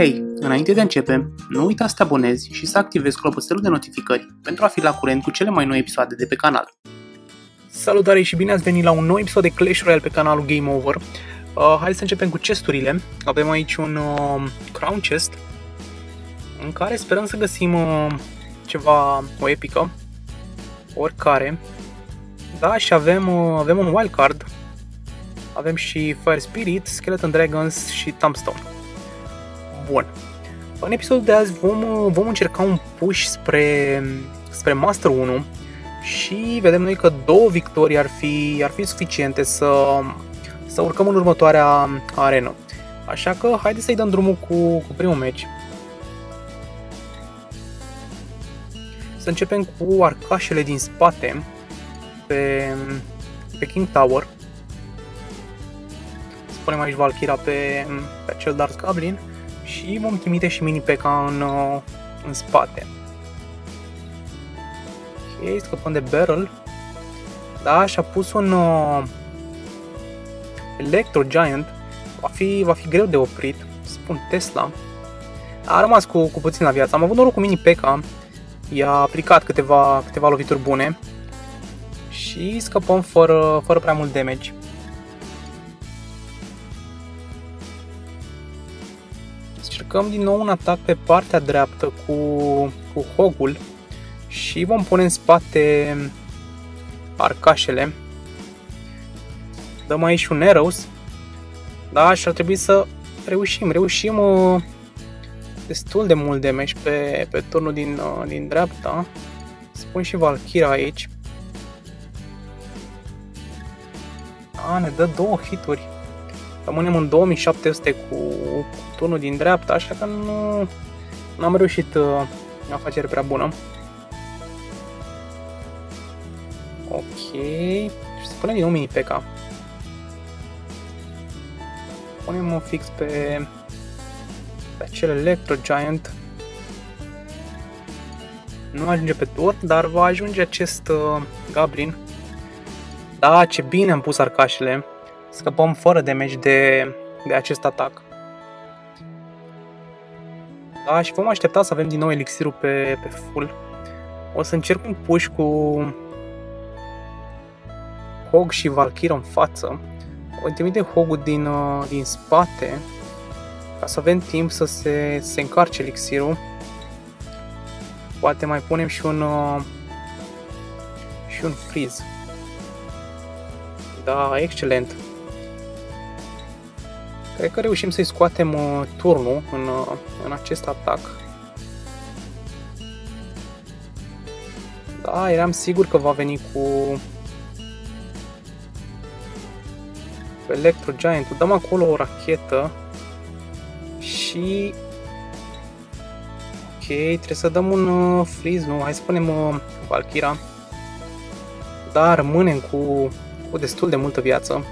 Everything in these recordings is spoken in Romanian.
Hei, înainte de a începe, nu uita să te abonezi și să activezi clopoțelul de notificări pentru a fi la curent cu cele mai noi episoade de pe canal. Salutare și bine ați venit la un nou episod de Clash Royale pe canalul Game Over. Uh, hai să începem cu chesturile. Avem aici un uh, crown chest în care sperăm să găsim uh, ceva, o epică, oricare. Da, și avem, uh, avem un wildcard. Avem și Fire Spirit, Skeleton Dragons și Tombstone. Bun. În episodul de azi vom, uh, vom încerca un push spre, spre Master 1 și vedem noi că două victorii ar fi, ar fi suficiente să, să urcăm în următoarea arenă. Așa că haideți să-i dăm drumul cu, cu primul meci. Să începem cu arcașele din spate pe, pe King Tower. Să punem aici Valkyra pe, pe acel Dark Goblin și vom trimite și mini P.K. în, în spate. Ok, scăpăm de Barrel. Da, și-a pus un uh, Electro Giant. Va fi, va fi greu de oprit. Spun Tesla. A rămas cu, cu puțin la viață. Am avut noroc cu mini P.K. I-a aplicat câteva, câteva lovituri bune. Și scăpăm fără, fără prea mult damage. Încercăm din nou un atac pe partea dreaptă cu, cu Hogul și vom pune în spate arcașele. Dăm aici un Arrows. Da, și ar trebui să reușim. Reușim uh, destul de mult damage pe, pe turnul din, uh, din dreapta. Spun și Valkyra aici. A, ne dă două hituri. Rămânem în 2700 cu, cu turnul din dreapta, așa că nu, nu am reușit uh, afacere prea bună. Ok. Și să punem din nou mini P.K. Punem un fix pe, pe acel Electro Giant. Nu ajunge pe tur, dar va ajunge acest uh, Gablin. Da, ce bine am pus arcașele. Scăpăm fără damage de, de acest atac. Da, și vom aștepta să avem din nou elixirul pe, pe full. O să încerc un push cu Hog și Valkyra în față. O trimite Hogul din, uh, din spate ca să avem timp să se, să se încarce elixirul. Poate mai punem și un uh, și un freeze. Da, excelent. Cred că reușim să-i scoatem uh, turnul în, uh, în acest atac. Da, eram sigur că va veni cu Electro Giant. Dăm acolo o rachetă și ok, trebuie să dăm un uh, freeze, nu? Hai să punem uh, Valkyra. Dar rămânem cu, cu destul de multă viață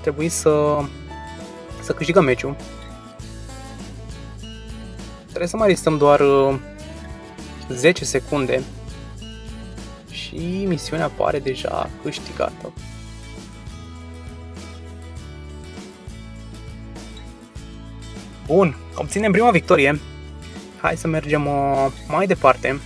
trebui să, să câștigăm meciul. Trebuie să mai riscăm doar 10 uh, secunde și misiunea pare deja câștigată. Bun, obținem prima victorie. Hai să mergem uh, mai departe.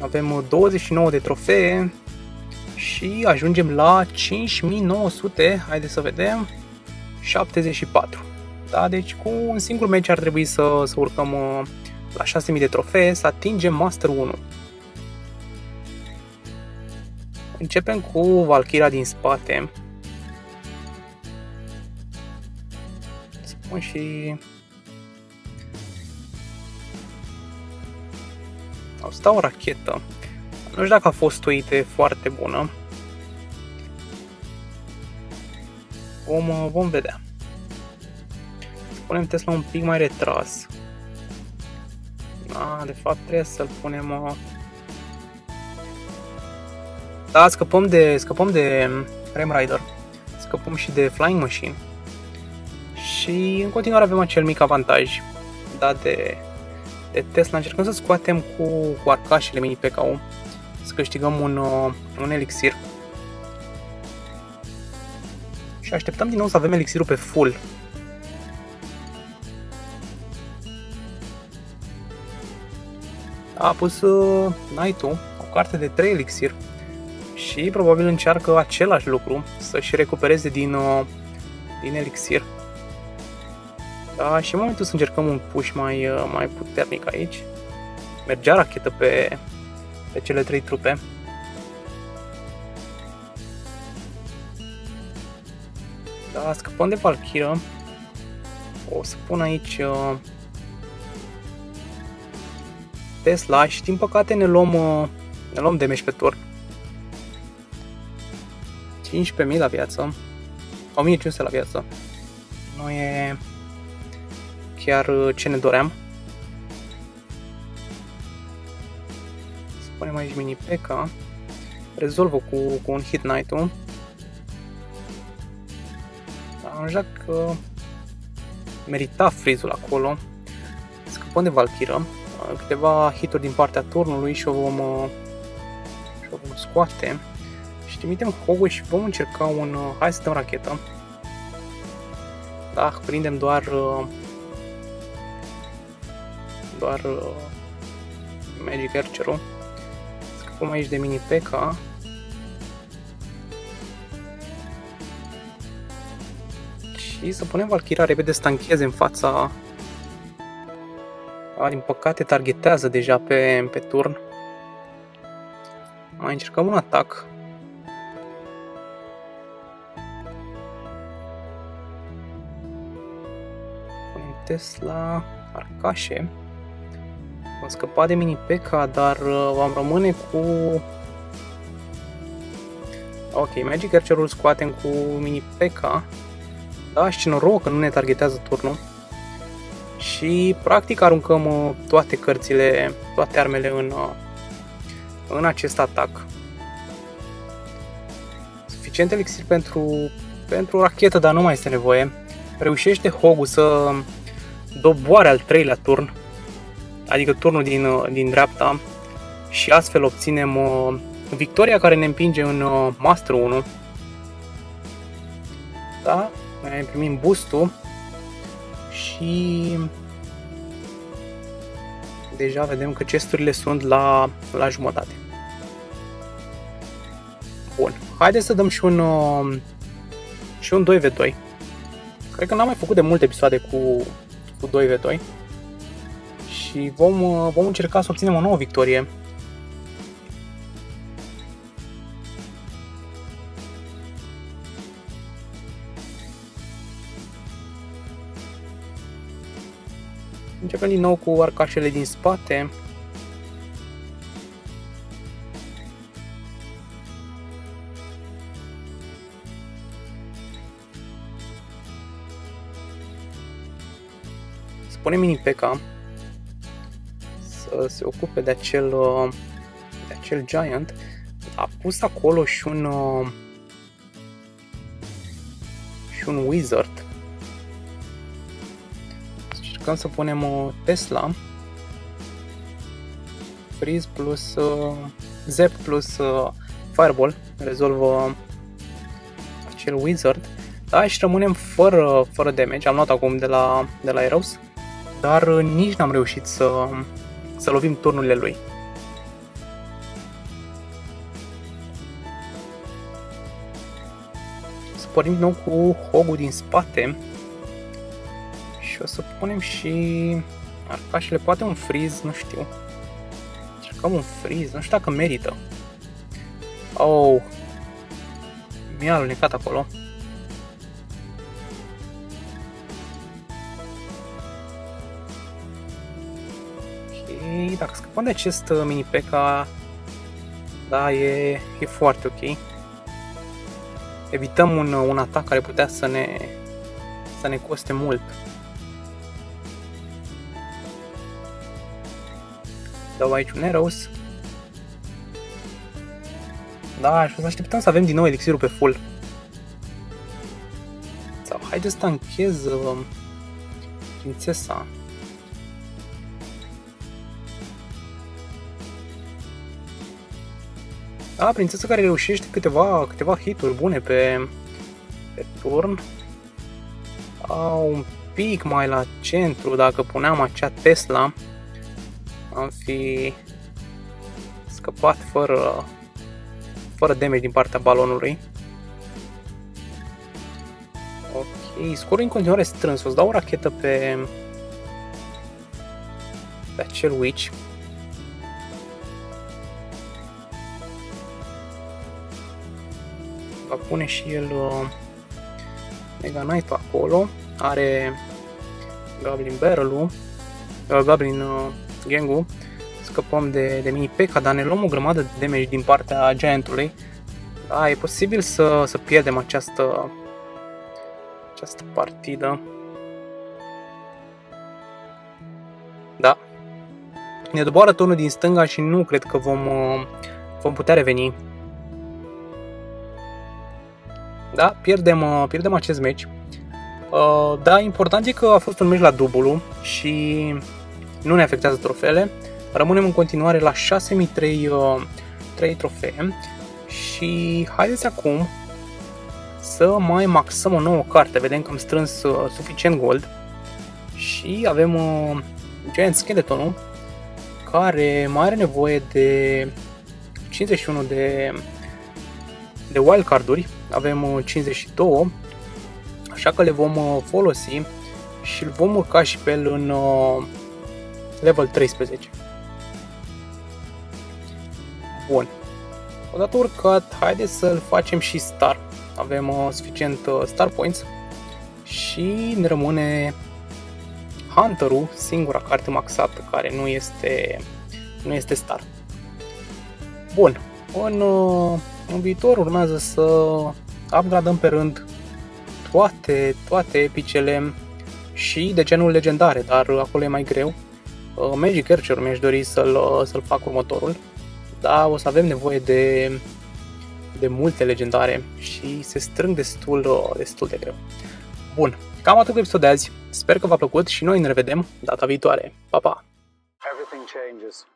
Avem 29 uh, de trofee, și ajungem la 5900, haideți să vedem, 74. Da, deci cu un singur meci ar trebui să, să urcăm uh, la 6000 de trofee, să atingem Master 1. Începem cu Valkyra din spate. Spun și... Au stau o rachetă. Nu știu dacă a fost o idee foarte bună. Vom, uh, vom vedea. Punem Tesla un pic mai retras. Da, de fapt trebuie să-l punem... Uh... Da, scăpăm de, scăpăm de Rem Rider. Scăpăm și de Flying Machine. Și în continuare avem acel mic avantaj dat de, de Tesla. Încercăm să scoatem cu, cu arcașele mini PKU să câștigăm un, uh, un elixir. Și așteptăm din nou să avem elixirul pe full. A pus uh, Knight-ul o carte de 3 elixir și probabil încearcă același lucru, să-și recupereze din, uh, din elixir. Da, și în momentul să încercăm un push mai, uh, mai puternic aici. Mergea rachetă pe, pe cele trei trupe. Da, scăpăm de Valkyra. O să pun aici uh, Tesla și din păcate ne luăm, uh, ne luăm damage pe turn. 15.000 la viață. 1500 la viață. Nu e chiar uh, ce ne doream. Să punem aici mini P.K. Rezolvă cu, cu un hit night-ul. Aranja că merita frizul acolo. Scăpăm de Valkyra. Câteva hituri din partea turnului și o vom, uh, și o vom scoate. Și trimitem Hogu și vom încerca un... Uh, hai să dăm rachetă. Da, prindem doar doar uh, Magic Archer-ul. Scăpăm aici de mini P.K. Și să punem Valkyria repede să tancheze în fața... A, din păcate targetează deja pe, pe turn. Mai încercăm un atac. Punem Tesla, Arcașe. Am scăpat de mini P.K., dar uh, vom rămâne cu... Ok, Magic Archer-ul scoatem cu mini P.K. Da, și ce noroc că nu ne targetează turnul. Și practic aruncăm uh, toate cărțile, toate armele în, uh, în acest atac. Suficient elixir pentru, pentru o rachetă, dar nu mai este nevoie. Reușește Hogu să doboare al treilea turn adică turnul din, uh, din dreapta și astfel obținem uh, victoria care ne împinge în uh, Master 1. Da? Mai primim boost-ul și deja vedem că chesturile sunt la, la jumătate. Bun, haideți să dăm și un, uh, și un 2v2. Cred că n-am mai făcut de multe episoade cu, cu 2v2 și vom, uh, vom încerca să obținem o nouă victorie. Începem din nou cu arcașele din spate. Spune mini P.K să se ocupe de acel, uh, de acel giant, a pus acolo și un uh, și un wizard. Încercăm să punem o Tesla. Freeze plus uh, Zep plus uh, Fireball rezolvă acel wizard. Da, și rămânem fără, fără damage, am luat acum de la, de la Eros. Dar uh, nici n-am reușit să, să lovim turnurile lui. Să pornim din nou cu hogul din spate și o să punem și arcașele, poate un freeze, nu știu. Încercăm un freeze, nu știu dacă merită. Oh, mi-a alunecat acolo. Dacă scăpăm de acest uh, mini P.K. Da, e, e foarte ok. Evităm un, uh, un atac care putea să ne, să ne coste mult. Dau aici un Eros. Da, și o să așteptăm să avem din nou elixirul pe full. Sau haideți să tanchez uh, prințesa. Da, prințesa care reușește câteva, câteva hituri bune pe, pe turn. Uh, un pic mai la centru, dacă puneam acea Tesla, am fi scăpat fără, fără damage din partea balonului. Ok, scorul în continuare strâns, o să dau o rachetă pe, pe acel witch. Va pune și el uh, Mega knight acolo. Are Goblin Barrel-ul, uh, Goblin uh, gang Scăpăm de, de mini P.E.K.K.A, dar ne luăm o grămadă de damage din partea Giantului. Da, e posibil să, să pierdem această, această partidă. Da. Ne doboară turnul din stânga și nu cred că vom, uh, vom putea reveni. Da, pierdem, uh, pierdem acest match. Uh, da, important e că a fost un meci la dublu și nu ne afectează trofeele. Rămânem în continuare la 6003 3 trofee și haideți acum să mai maxăm o nouă carte. Vedem că am strâns uh, suficient gold și avem uh, Giant Skeletonul care mai are nevoie de 51 de, de wildcard-uri. Avem uh, 52, așa că le vom uh, folosi și îl vom urca și pe el în uh, level 13. Bun. Odată urcat, haideți să-l facem și star. Avem uh, suficient uh, star points și ne rămâne Hunter-ul, singura carte maxată care nu este, nu este star. Bun, în, uh, în viitor urmează să upgradăm pe rând toate, toate epicele și de genul legendare, dar acolo e mai greu. Uh, Magic Archer mi-aș dori să-l, uh, să-l fac următorul da, o să avem nevoie de, de multe legendare și se strâng destul, uh, destul de greu. Bun, cam atât cu episodul de azi. Sper că v-a plăcut și noi ne revedem data viitoare. Pa, pa! Everything changes.